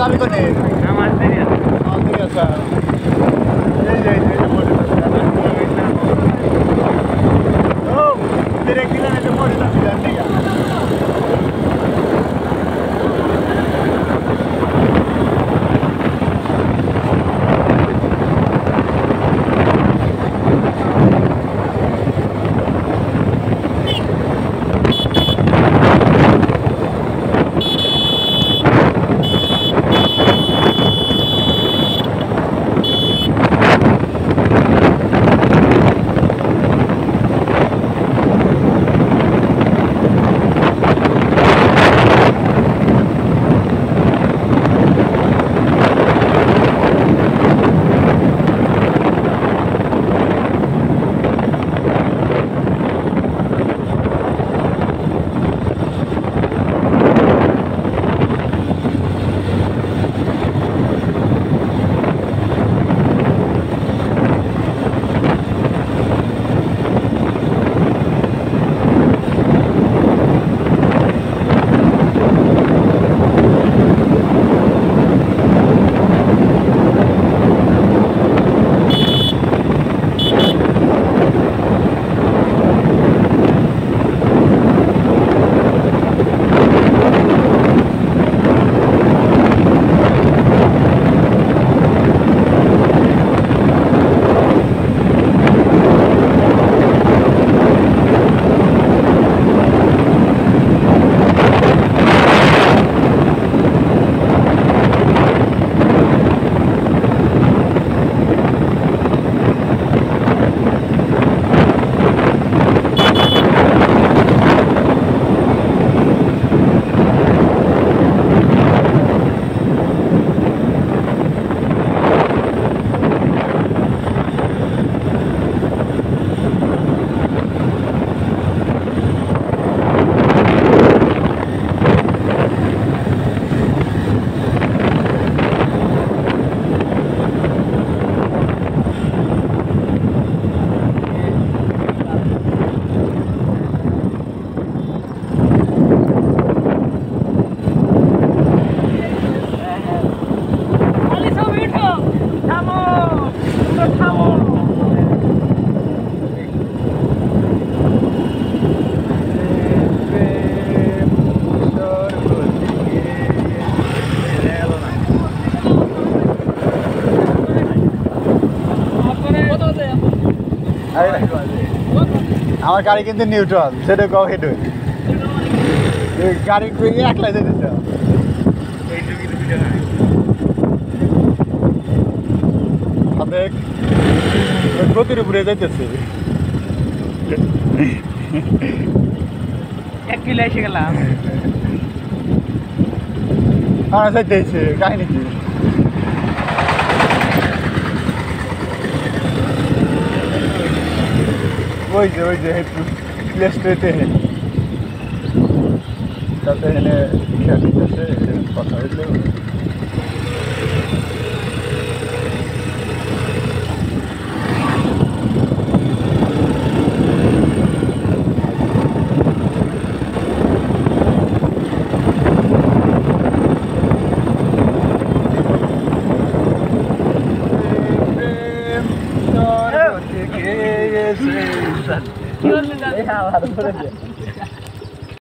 যাবি কোনে আমার দেরি আছে। ঠিক আছে এই যে এই যে মোটর ও আমার গাড়ি কিন্তু নিউট্রাল সেটা কও হেড গাড়ি তুই একলা যেতে চাও দেখ গতির উপরে যাইতেছে। এক কিলো এসে গেলাম। হ্যাঁ যাইতেছে কাহিনী কি? Oye, oye, hepsi plestete. Zaten hele kendisi 没啥了，都自己。